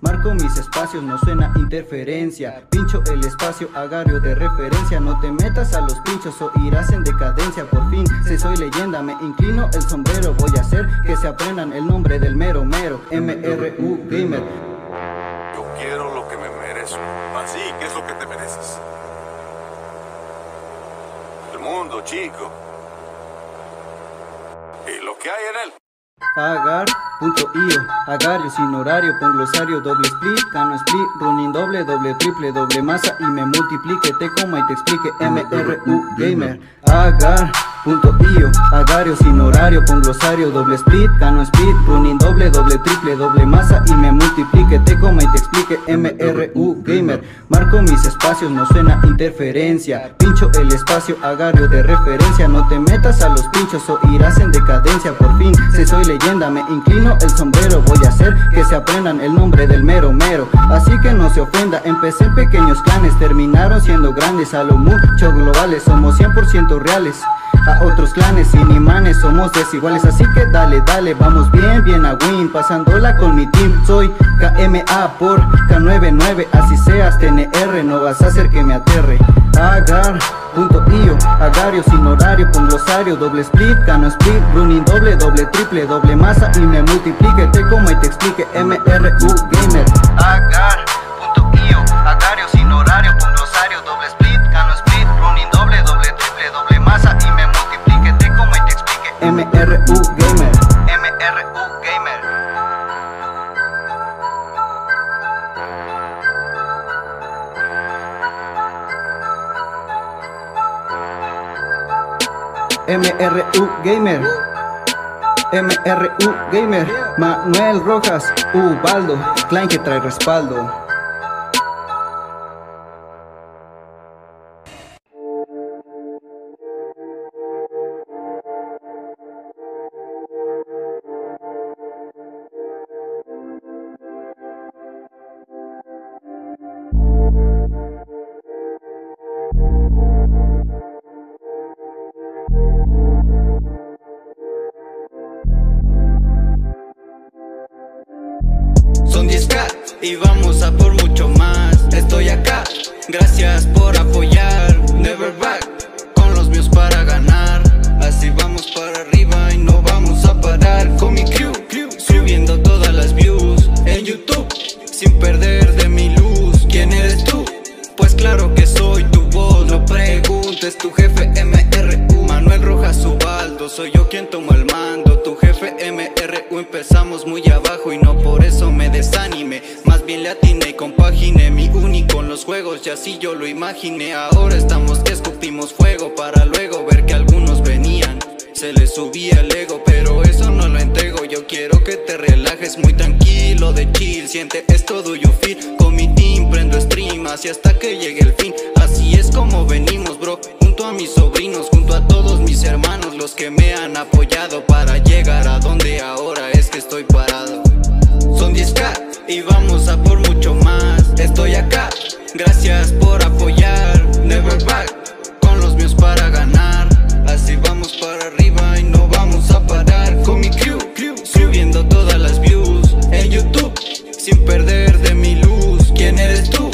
Marco mis espacios, no suena interferencia Pincho el espacio, agario de referencia No te metas a los pinchos o irás en decadencia Por fin, se soy leyenda, me inclino el sombrero Voy a hacer que se aprendan el nombre del mero mero MRU Gamer Yo quiero lo que me merezco. Así, ¿qué es lo que te mereces? El mundo, chico. Y lo que hay en él. Agar.io, agario sin horario, pon glosario, doble split, cano split, running doble, doble triple, doble masa y me multiplique, te coma y te explique, MRU Gamer. Agar.io, agario sin horario, pon glosario, doble split, cano split, running doble, doble triple, doble masa y me multiplique, te coma y te explique, MRU Gamer. Marco mis espacios, no suena interferencia, pincho el espacio, agario de referencia, no te metas a los pinchos o irás en decadencia, por fin, se soy leyenda, me inclino el sombrero Voy a hacer que se aprendan el nombre del mero mero Así que no se ofenda, empecé en pequeños clanes Terminaron siendo grandes, a lo mucho globales Somos 100% reales otros clanes sin imanes somos desiguales Así que dale, dale, vamos bien, bien a win Pasándola con mi team, soy KMA por K99 Así seas TNR, no vas a hacer que me aterre Agar.io, agario sin horario, pon glosario, doble split, cano split, running doble, doble triple, doble masa y me multiplique, te como y te explique, MRU Gamer. Agar.io, MRU Gamer. MRU Gamer. Manuel Rojas. Ubaldo. Klein que trae respaldo. Y vamos a por mucho más. Estoy acá, gracias por apoyar. Never back, con los míos para ganar. Así vamos para arriba y no vamos a parar. Con mi crew, subiendo todas las views en YouTube, sin perder de mi luz. ¿Quién eres tú? Pues claro que soy tu voz. No preguntes, tu jefe MRU. Manuel Rojas Ubaldo, soy yo quien tomo el mando. Tu jefe MRU empezamos muy abajo y no por eso me desanime. Bien le atiné y compaginé mi uni con los juegos y así yo lo imaginé. Ahora estamos que escupimos fuego para luego ver que algunos venían. Se les subía el ego, pero eso no lo entrego. Yo quiero que te relajes muy tranquilo de chill. Siente esto, do you feel? Con mi team prendo stream así hasta que llegue el fin. Así es como venimos, bro. Junto a mis sobrinos, junto a todos mis hermanos, los que me han apoyado para llegar a donde ahora es que estoy parado. Son 10k y vamos a por mucho más. Estoy acá, gracias por apoyar. Never back, con los míos para ganar. Así vamos para arriba y no vamos a parar. Con mi crew, subiendo todas las views en YouTube, sin perder de mi luz. ¿Quién eres tú?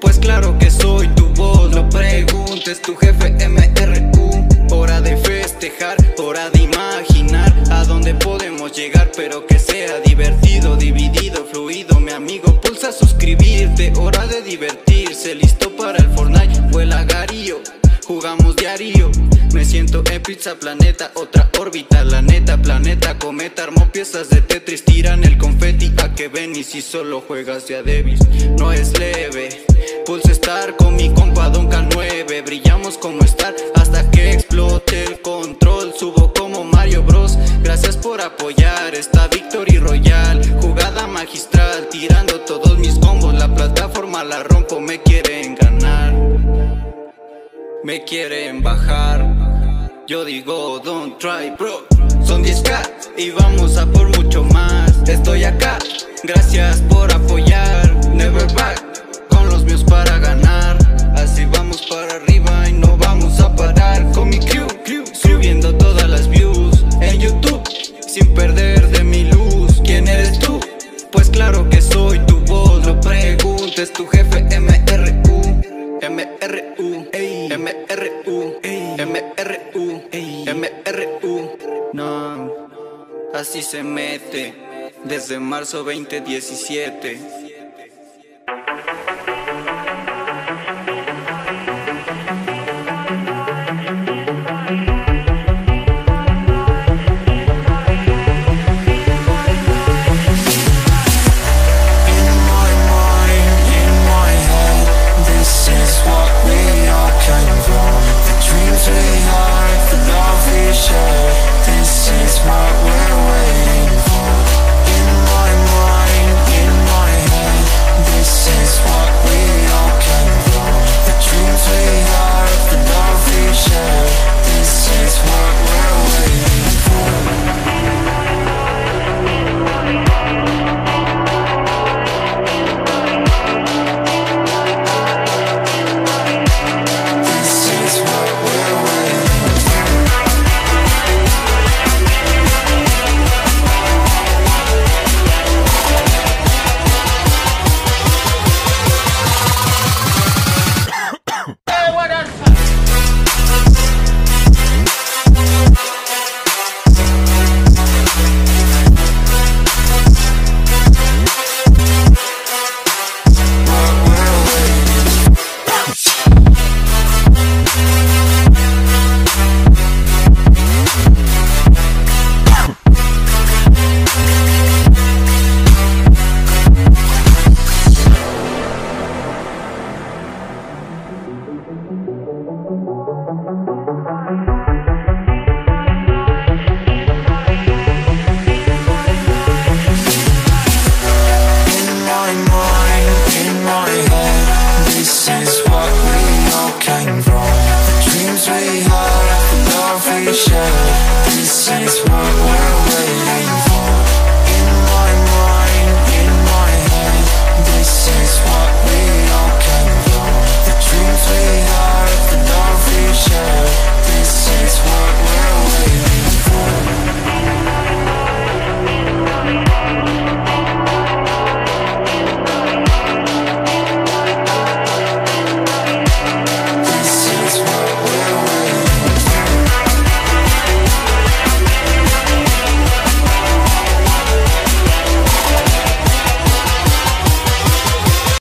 Pues claro que soy tu voz. No preguntes, tu jefe MRU. Festejar hora de imaginar a dónde podemos llegar, pero que sea divertido, dividido, fluido. Mi amigo, pulsa suscribirte, hora de divertirse, listo para el Fortnite, vuela Gario, jugamos diario. Me siento en Pizza Planeta, otra órbita, la neta, planeta, cometa, armó piezas de Tetris, tiran el confeti a que ven y si solo juegas ya Davis, no es leve. Pulse estar con mi compa Don K9, brillamos como estar hasta que Yo digo, don't try, bro. Son 10k y vamos a por mucho más. Estoy acá, gracias por apoyar. Never back, con los míos para ganar. Así vamos para arriba y no vamos a parar. Con mi crew, crew, subiendo todas las views en YouTube, sin perder de mi luz. ¿Quién eres tú? Pues claro que soy tu voz. Lo preguntes tu jefe MRU. Así se mete desde marzo 2017.